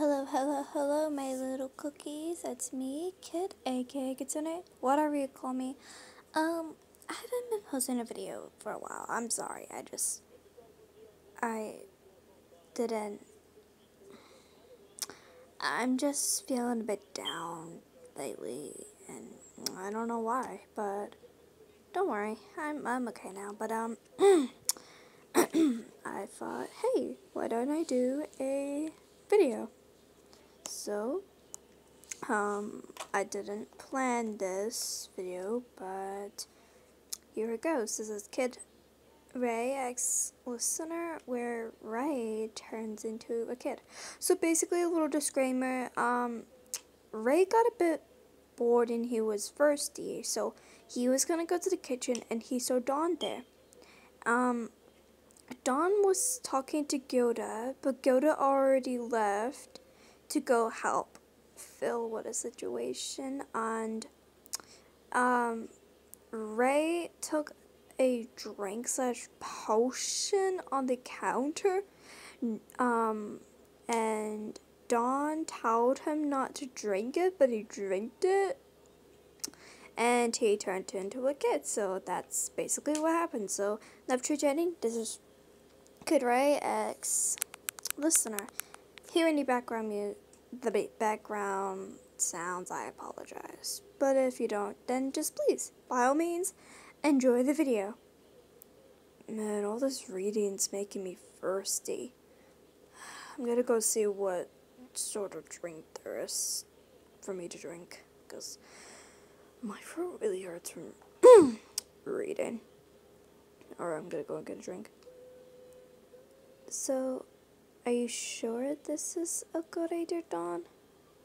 Hello, hello, hello, my little cookies. It's me, Kid, aka Kitsune, whatever you call me. Um, I haven't been posting a video for a while. I'm sorry. I just. I didn't. I'm just feeling a bit down lately, and I don't know why, but don't worry. I'm, I'm okay now, but, um. I thought, hey, why don't I do a video? So, um, I didn't plan this video, but here it goes. This is Kid Ray X Listener, where Ray turns into a kid. So basically, a little disclaimer. Um, Ray got a bit bored and he was thirsty, so he was gonna go to the kitchen and he saw Don there. Um, Don was talking to Gilda, but Gilda already left to go help Phil with a situation, and um, Ray took a drink slash potion on the counter, um, and Don told him not to drink it, but he drank it and he turned into a kid. So that's basically what happened. So, love true Jenny. This is Kid Ray X listener. Hear any background music, the background sounds, I apologize. But if you don't, then just please, by all means, enjoy the video. Man, all this reading's making me thirsty. I'm gonna go see what sort of drink there is for me to drink, because my throat really hurts from reading. Or I'm gonna go and get a drink. So, are you sure this is a good idea, Don?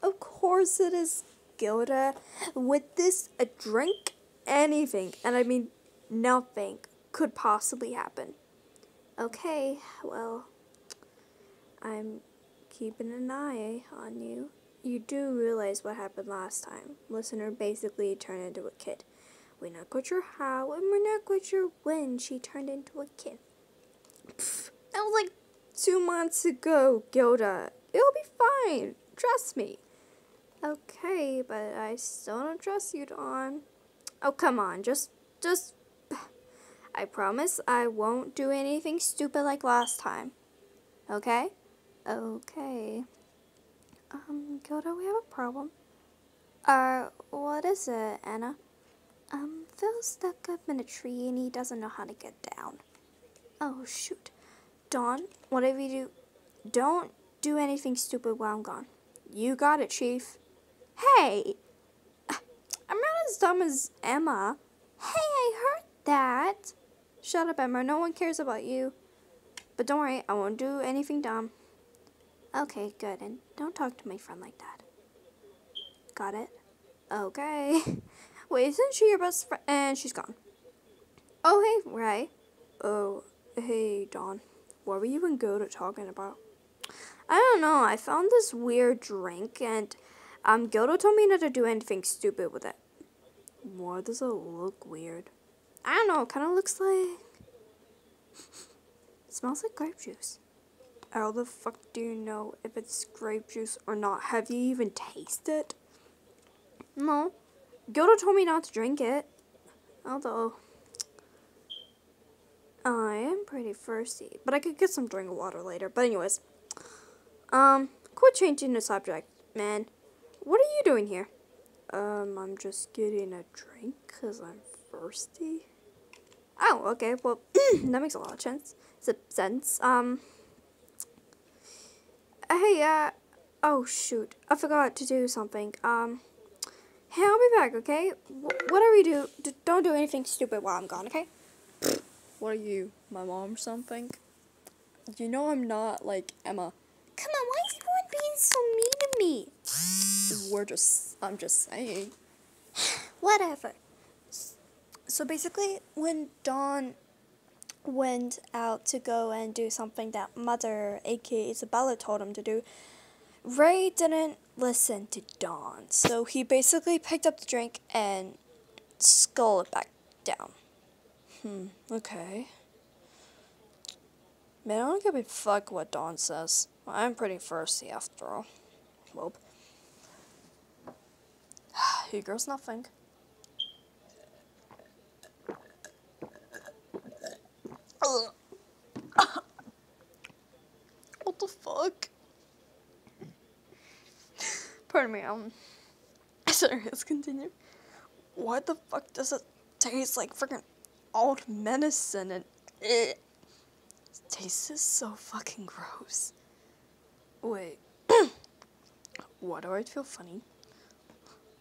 Of course it is, Gilda. With this, a drink, anything, and I mean nothing, could possibly happen. Okay, well, I'm keeping an eye on you. You do realize what happened last time. Listener basically turned into a kid. We're not quite sure how, and we're not quite sure when she turned into a kid. Pfft. That was like two months ago, Gilda. It'll be fine. Trust me. Okay, but I still don't trust you, Don. Oh, come on. Just, just. I promise I won't do anything stupid like last time. Okay? Okay. Um, Gilda, we have a problem. Uh, what is it, Anna? Um, Phil's stuck up in a tree and he doesn't know how to get down. Oh, shoot. Don, whatever you do, don't do anything stupid while I'm gone. You got it, Chief. Hey! I'm not as dumb as Emma. Hey, I heard that. Shut up, Emma. No one cares about you. But don't worry, I won't do anything dumb. Okay, good. And don't talk to my friend like that. Got it? Okay. Wait, isn't she your best friend? And she's gone. Oh, hey, Ray. Oh, hey, Don. What were you and Gilda talking about? I don't know. I found this weird drink, and um, Gilda told me not to do anything stupid with it. Why does it look weird? I don't know. It kind of looks like. it smells like grape juice. How the fuck do you know if it's grape juice or not? Have you even tasted? No. Gilda told me not to drink it. Although. I am pretty thirsty, but I could get some drink of water later. But anyways, um, quit changing the subject, man. What are you doing here? Um, I'm just getting a drink because I'm thirsty. Oh, okay, well, that makes a lot of sense. Sense. Um, hey, uh, oh shoot, I forgot to do something. Um, hey, I'll be back, okay? Wh whatever you do, don't do anything stupid while I'm gone, okay? What are you, my mom or something? You know I'm not like Emma. Come on, why is everyone being so mean to me? We're just, I'm just saying. Whatever. So basically, when Don went out to go and do something that Mother, aka Isabella, told him to do, Ray didn't listen to Don. So he basically picked up the drink and sculled it back down. Hmm, okay. Man, I don't give a fuck what Don says. I'm pretty thirsty after all. Well, here goes nothing. What the fuck? Pardon me, um. Sorry, let's continue. Why the fuck does it taste like freaking old medicine and it tastes so fucking gross? Wait. Why do I feel funny?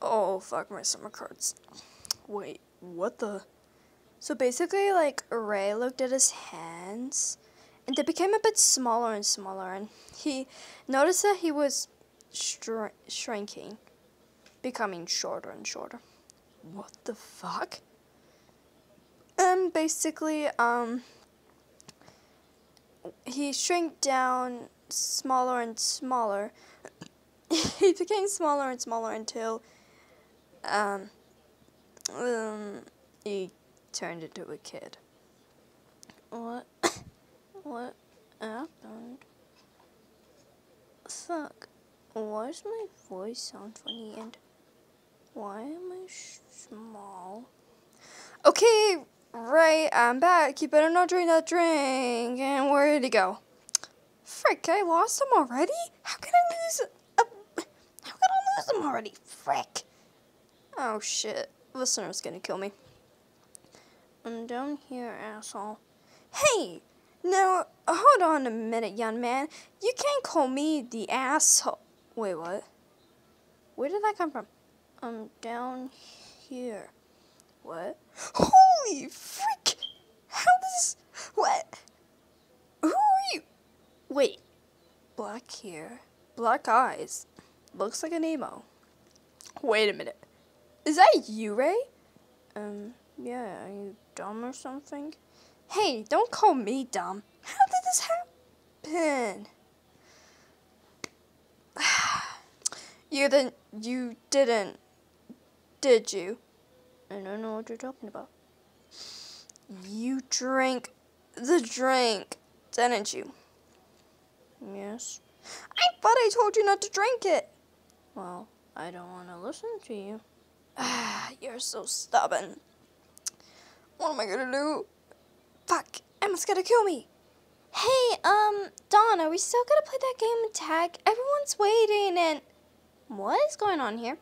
Oh fuck my stomach hurts. Wait, what the? So basically, like Ray looked at his hands, and they became a bit smaller and smaller, and he noticed that he was str- shrinking, becoming shorter and shorter. What the fuck? And basically, um, he shrank down smaller and smaller. he became smaller and smaller until, um, um, he turned into a kid. What? what happened? Fuck. Why does my voice sound funny and why am I small? Okay, right, I'm back. You better not drink that drink. And where did he go? Frick, I lost him already? How can I lose? A, how can I lose him already? Frick. Oh shit. Listener's gonna kill me. I'm down here, asshole. Hey! Now, hold on a minute, young man. You can't call me the asshole. Wait, what? Where did that come from? I'm down here. What? Holy freak! How does. What? Who are you? Wait. Black hair, black eyes. Looks like an emo. Wait a minute. Is that you, Ray? Um, yeah, are you dumb or something? Hey, don't call me dumb. How did this happen? you didn't. You didn't. Did you? I don't know what you're talking about. You drank the drink, didn't you? Yes. I thought I told you not to drink it. Well, I don't want to listen to you. Ah, you're so stubborn. What am I gonna do? Fuck, Emma's gonna kill me. Hey, um, Don, are we still gonna play that game of tag? Everyone's waiting and. What is going on here?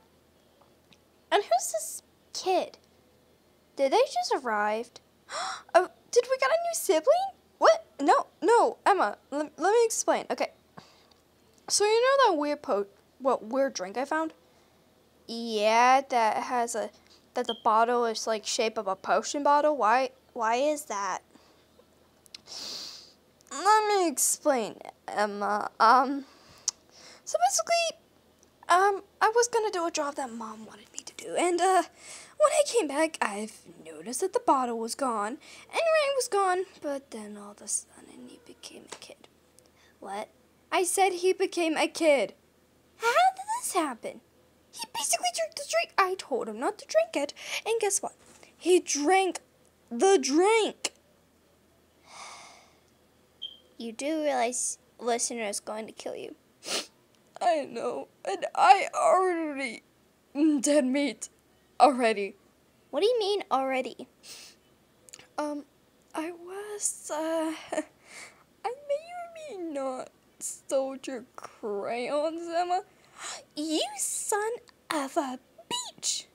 And who's this kid? Did they just arrived? oh, did we get a new sibling? What? No, no, Emma, let, let me explain. Okay. So you know that weird po what weird drink I found? Yeah, that has a that the bottle is like shape of a potion bottle. Why why is that? Let me explain, Emma. Um so basically um I was gonna do a job that mom wanted me to do and uh when I came back I've noticed that the bottle was gone and Ray was gone, but then all of a sudden he became a kid. What? I said he became a kid. How did this happen? He basically drank the drink. I told him not to drink it. And guess what? He drank the drink. You do realize listener is going to kill you. I know. And I already dead meat already. What do you mean already? Um, I was, uh, I may or may not stole your crayons, Emma. You son of a bitch!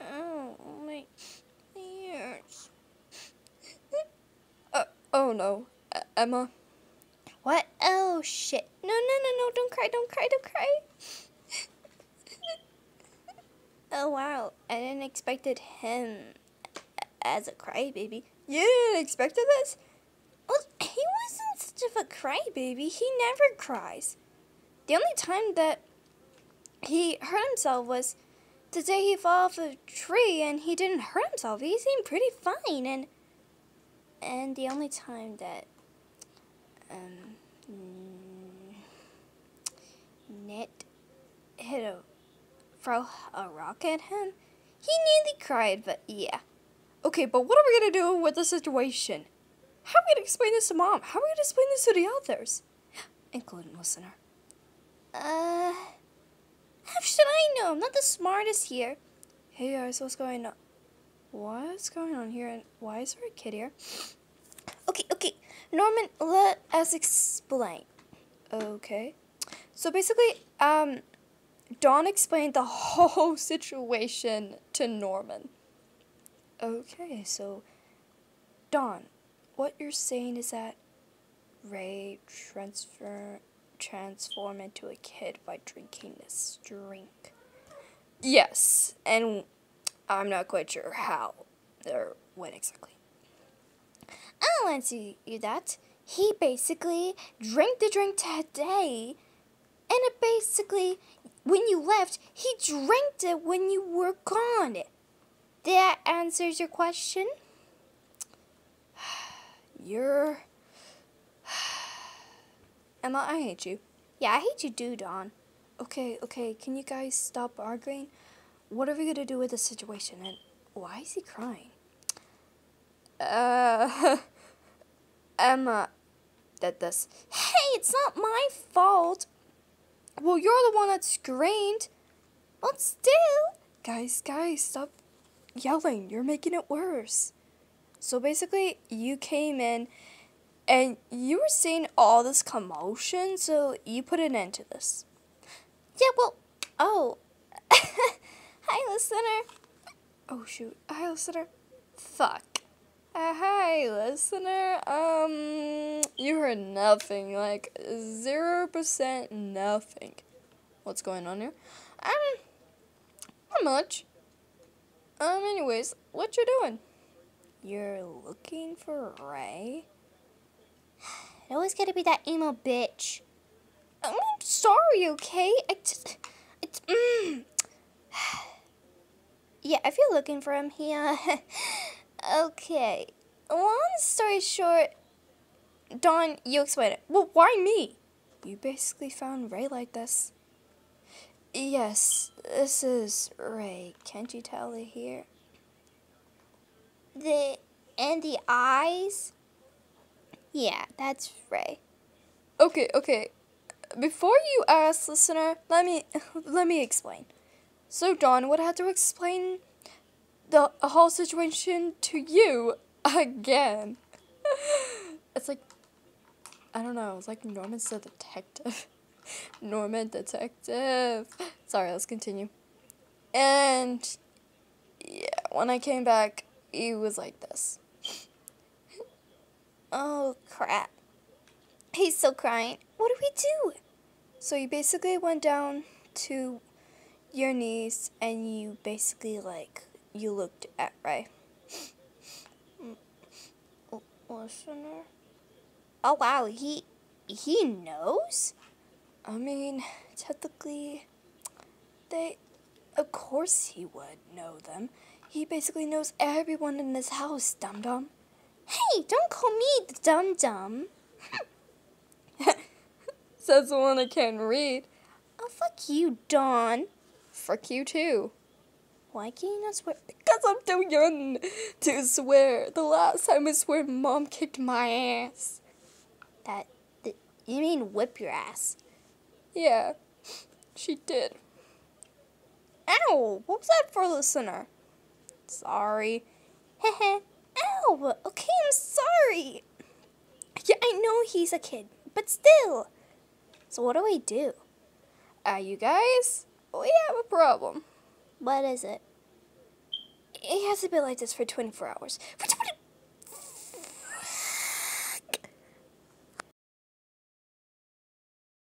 Oh, my ears. uh, oh no, uh, Emma. What? Oh shit. No, no, no, no, don't cry, don't cry, don't cry. Oh wow, I didn't expected him as a crybaby. You didn't expect this? Well, he wasn't such of a crybaby. He never cries. The only time that he hurt himself was the day he fell off a tree and he didn't hurt himself. He seemed pretty fine and and the only time that um Nit hit a throw a rock at him, he nearly cried, but yeah. Okay, but what are we gonna do with the situation? How are we gonna explain this to mom? How are we gonna explain this to the others? Including listener. Uh how should I know, I'm not the smartest here. Hey guys, what's going on? What's going on here? And why is there a kid here? Okay, okay. Norman, let us explain. Okay. So basically, um, Don explained the whole situation to Norman. Okay, so Don, what you're saying is that Ray transfer transform into a kid by drinking this drink. Yes, and I'm not quite sure how or when exactly. Oh, I'll answer you that. He basically drank the drink today, and it basically, when you left, he drank it when you were gone. That answers your question? You're. Emma, I hate you. Yeah, I hate you too, Don. Okay, okay, can you guys stop arguing? What are we gonna do with the situation? And why is he crying? Uh, Emma did this. Hey, it's not my fault. Well, you're the one that screamed. But still. Guys, guys, stop yelling. You're making it worse. So basically, you came in and you were seeing all this commotion, so you put an end to this. Yeah, well, oh. Hi, listener. Oh, shoot. Hi, listener. Fuck. Uh, hi, listener. Um, you heard nothing. Like, 0% nothing. What's going on here? Um, not much. Um, anyways, what you doing? You're looking for Ray? It always gotta be that emo bitch. I'm sorry, okay? I just, it's, mm. yeah, if you're looking for him, here. okay. Long story short, Don, you explain it. Well, why me? You basically found Ray like this. Yes, this is Ray. Can't you tell it here? The and the eyes? Yeah, that's Ray. Okay, okay. Before you ask, listener, let me let me explain. So Don would have to explain the whole situation to you again. it's like I don't know, it's like Norman's the detective. Norman detective. Sorry, let's continue. And yeah, when I came back, he was like this. Oh crap. He's still crying. What do we do? So you basically went down to your knees and you basically like you looked at Ray. Listener. Oh wow, he he knows? I mean, technically they of course he would know them. He basically knows everyone in this house, dum dum. Hey, don't call me the dum dum. Says the one I can't read. Oh, fuck you, Don. Fuck you, too. Why can't you not swear? Because I'm too young to swear. The last time I swear, Mom kicked my ass. That, that you mean whip your ass? Yeah, she did. Ow! What was that for, listener? Sorry. Heh Ow! Okay, I'm sorry. Yeah, I know he's a kid, but still. So what do we do? Uh, you guys, we have a problem. What is it? It has to be like this for 24 hours. For 20